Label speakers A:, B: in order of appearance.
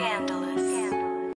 A: scandal.